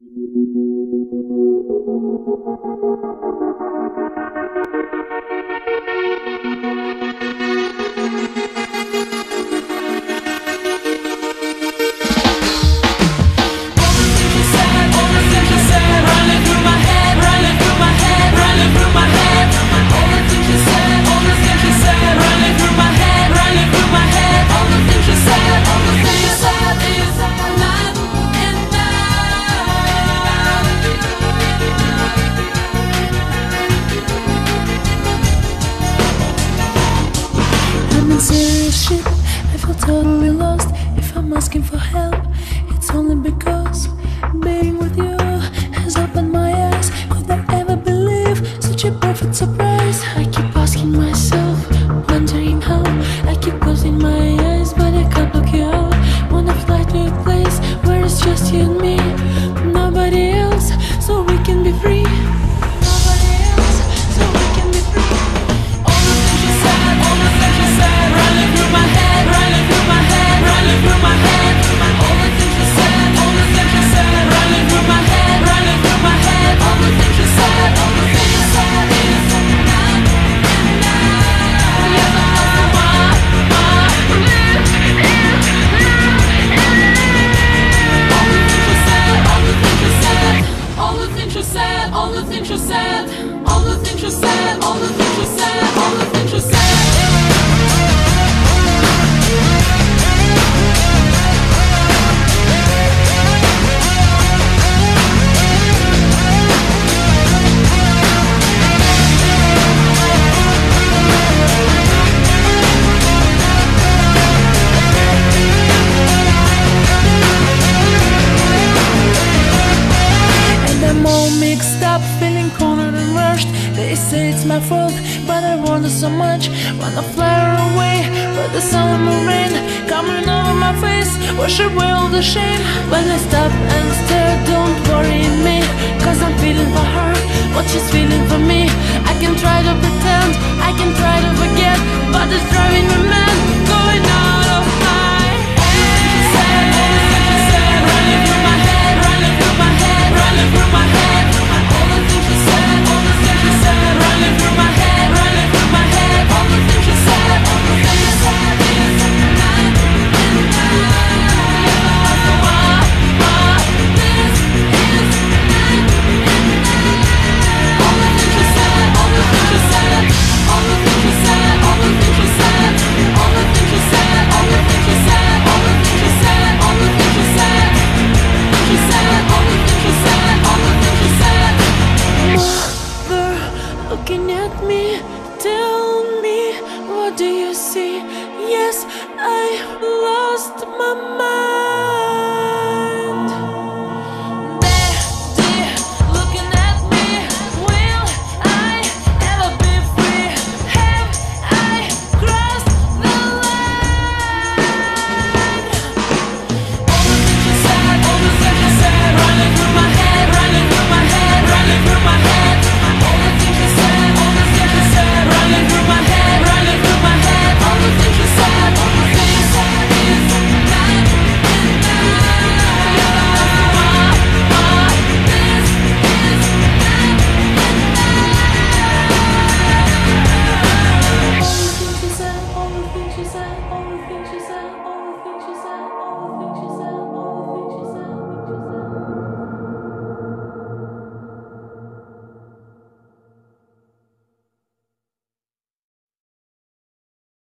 Thank you. totally lost if I'm asking for help. It's only because said, all the things you said, all the things you said. say it's my fault, but I wonder so much. Wanna fly away, but the sun and the rain Coming over my face, wash away all the shame. When I stop and stare, don't worry me Cause I'm feeling for her, what she's feeling for me I can try Sẽ bao?